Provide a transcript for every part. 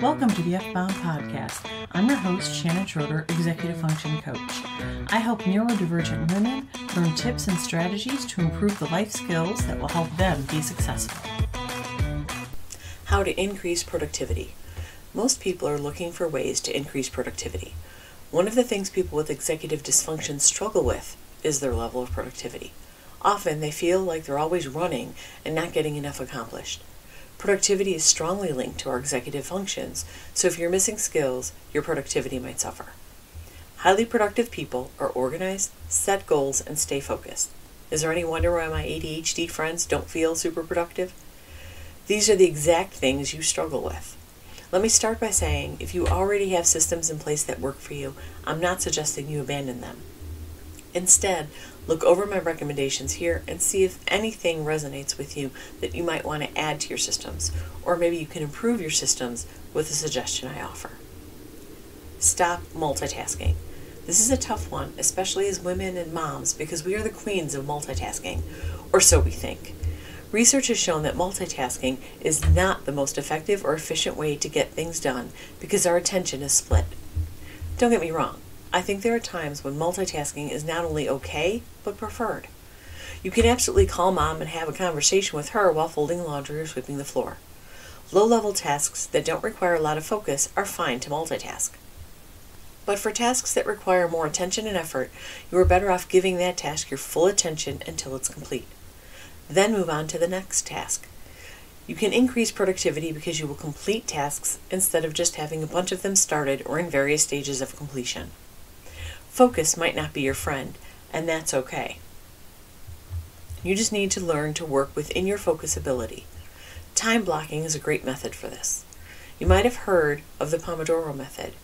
Welcome to the EF Bomb Podcast. I'm your host, Shannon Schroeder, Executive Function Coach. I help neurodivergent women learn tips and strategies to improve the life skills that will help them be successful. How to increase productivity. Most people are looking for ways to increase productivity. One of the things people with executive dysfunction struggle with is their level of productivity. Often they feel like they're always running and not getting enough accomplished. Productivity is strongly linked to our executive functions, so if you're missing skills, your productivity might suffer. Highly productive people are organized, set goals, and stay focused. Is there any wonder why my ADHD friends don't feel super productive? These are the exact things you struggle with. Let me start by saying if you already have systems in place that work for you, I'm not suggesting you abandon them. Instead, look over my recommendations here and see if anything resonates with you that you might want to add to your systems, or maybe you can improve your systems with the suggestion I offer. Stop multitasking. This is a tough one, especially as women and moms, because we are the queens of multitasking, or so we think. Research has shown that multitasking is not the most effective or efficient way to get things done because our attention is split. Don't get me wrong, I think there are times when multitasking is not only okay, but preferred. You can absolutely call mom and have a conversation with her while folding laundry or sweeping the floor. Low level tasks that don't require a lot of focus are fine to multitask. But for tasks that require more attention and effort, you are better off giving that task your full attention until it's complete. Then move on to the next task. You can increase productivity because you will complete tasks instead of just having a bunch of them started or in various stages of completion. Focus might not be your friend, and that's okay. You just need to learn to work within your focus ability. Time blocking is a great method for this. You might have heard of the Pomodoro method,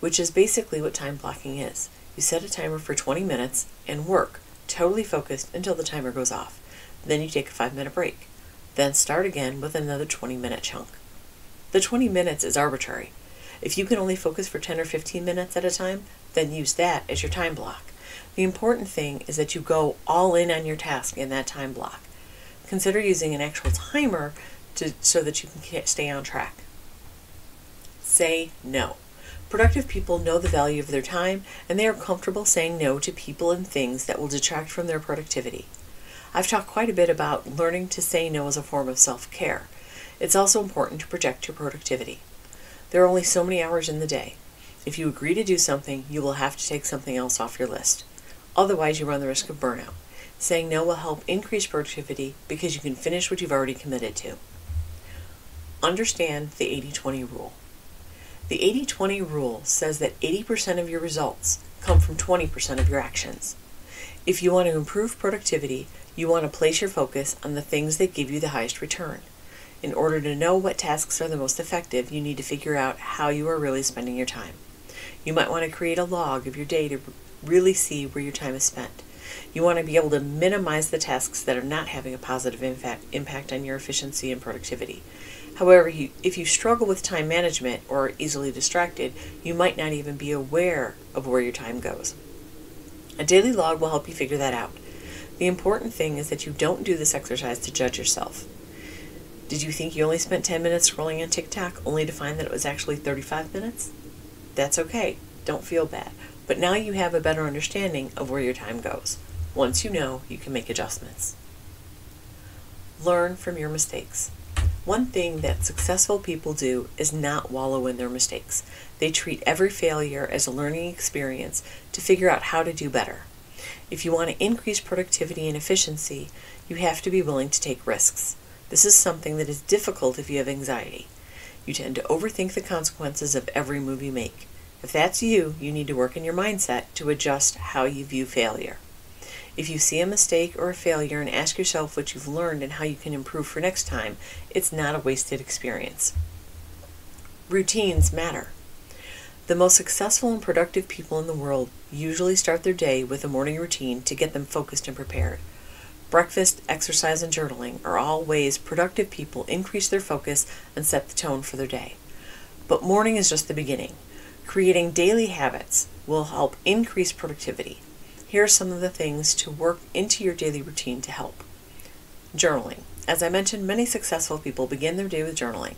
which is basically what time blocking is. You set a timer for 20 minutes and work, totally focused, until the timer goes off. Then you take a 5 minute break. Then start again with another 20 minute chunk. The 20 minutes is arbitrary. If you can only focus for 10 or 15 minutes at a time, then use that as your time block. The important thing is that you go all in on your task in that time block. Consider using an actual timer to, so that you can stay on track. Say no. Productive people know the value of their time and they are comfortable saying no to people and things that will detract from their productivity. I've talked quite a bit about learning to say no as a form of self care. It's also important to protect your productivity. There are only so many hours in the day. If you agree to do something, you will have to take something else off your list. Otherwise, you run the risk of burnout. Saying no will help increase productivity because you can finish what you've already committed to. Understand the 80 20 rule. The 80 20 rule says that 80% of your results come from 20% of your actions. If you want to improve productivity, you want to place your focus on the things that give you the highest return. In order to know what tasks are the most effective, you need to figure out how you are really spending your time. You might want to create a log of your day to really see where your time is spent. You want to be able to minimize the tasks that are not having a positive impact, impact on your efficiency and productivity. However, you, if you struggle with time management or are easily distracted, you might not even be aware of where your time goes. A daily log will help you figure that out. The important thing is that you don't do this exercise to judge yourself. Did you think you only spent 10 minutes scrolling on TikTok only to find that it was actually 35 minutes? That's okay. Don't feel bad. But now you have a better understanding of where your time goes. Once you know, you can make adjustments. Learn from your mistakes. One thing that successful people do is not wallow in their mistakes. They treat every failure as a learning experience to figure out how to do better. If you want to increase productivity and efficiency, you have to be willing to take risks. This is something that is difficult if you have anxiety. You tend to overthink the consequences of every move you make. If that's you, you need to work in your mindset to adjust how you view failure. If you see a mistake or a failure and ask yourself what you've learned and how you can improve for next time, it's not a wasted experience. Routines matter. The most successful and productive people in the world usually start their day with a morning routine to get them focused and prepared. Breakfast, exercise, and journaling are all ways productive people increase their focus and set the tone for their day. But morning is just the beginning. Creating daily habits will help increase productivity. Here are some of the things to work into your daily routine to help. Journaling. As I mentioned, many successful people begin their day with journaling.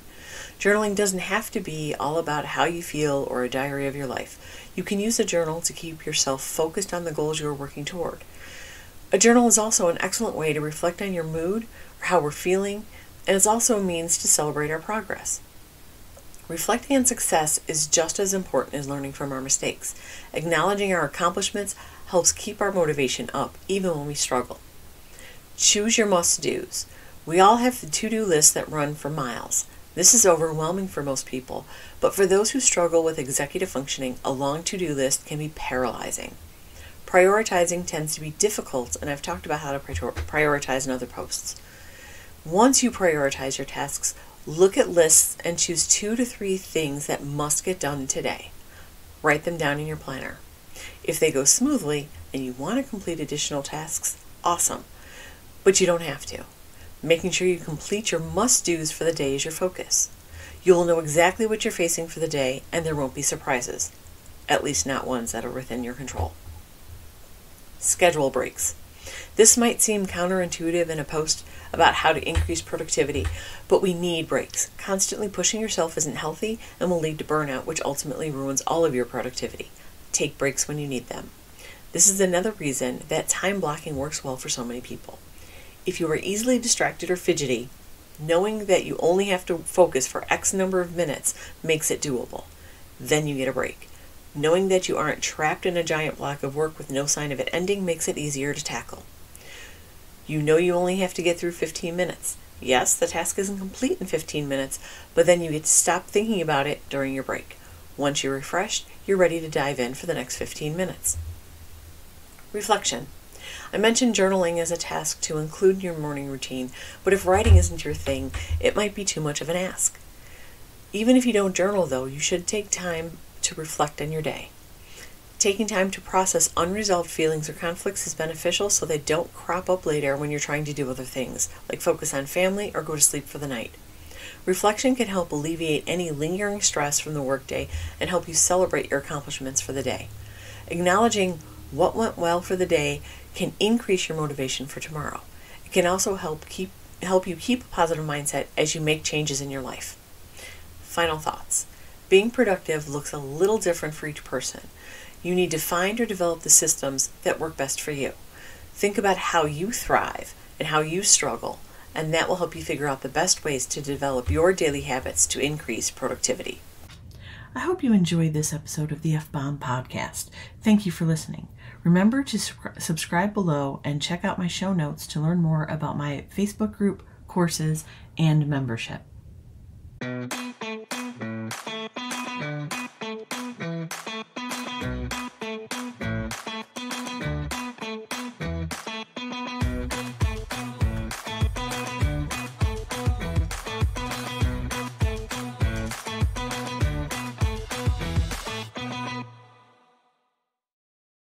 Journaling doesn't have to be all about how you feel or a diary of your life. You can use a journal to keep yourself focused on the goals you are working toward. A journal is also an excellent way to reflect on your mood or how we're feeling, and it's also a means to celebrate our progress. Reflecting on success is just as important as learning from our mistakes. Acknowledging our accomplishments helps keep our motivation up even when we struggle. Choose your must dos. We all have the to do list that run for miles. This is overwhelming for most people, but for those who struggle with executive functioning, a long to do list can be paralyzing. Prioritizing tends to be difficult, and I've talked about how to prioritize in other posts. Once you prioritize your tasks, look at lists and choose two to three things that must get done today. Write them down in your planner. If they go smoothly and you want to complete additional tasks, awesome. But you don't have to. Making sure you complete your must do's for the day is your focus. You will know exactly what you're facing for the day and there won't be surprises, at least not ones that are within your control. Schedule breaks. This might seem counterintuitive in a post about how to increase productivity, but we need breaks. Constantly pushing yourself isn't healthy and will lead to burnout, which ultimately ruins all of your productivity. Take breaks when you need them. This is another reason that time blocking works well for so many people. If you are easily distracted or fidgety, knowing that you only have to focus for X number of minutes makes it doable. Then you get a break. Knowing that you aren't trapped in a giant block of work with no sign of it ending makes it easier to tackle. You know you only have to get through 15 minutes. Yes, the task isn't complete in 15 minutes, but then you get to stop thinking about it during your break. Once you're refreshed, you're ready to dive in for the next 15 minutes. Reflection. I mentioned journaling as a task to include in your morning routine, but if writing isn't your thing, it might be too much of an ask. Even if you don't journal, though, you should take time to reflect on your day. Taking time to process unresolved feelings or conflicts is beneficial so they don't crop up later when you're trying to do other things, like focus on family or go to sleep for the night. Reflection can help alleviate any lingering stress from the workday and help you celebrate your accomplishments for the day. Acknowledging what went well for the day can increase your motivation for tomorrow. It can also help keep help you keep a positive mindset as you make changes in your life. Final thoughts. Being productive looks a little different for each person. You need to find or develop the systems that work best for you. Think about how you thrive and how you struggle, and that will help you figure out the best ways to develop your daily habits to increase productivity. I hope you enjoyed this episode of the EF Bomb podcast. Thank you for listening. Remember to su- subscribe below and check out my show notes to learn more about my Facebook group, courses, and membership.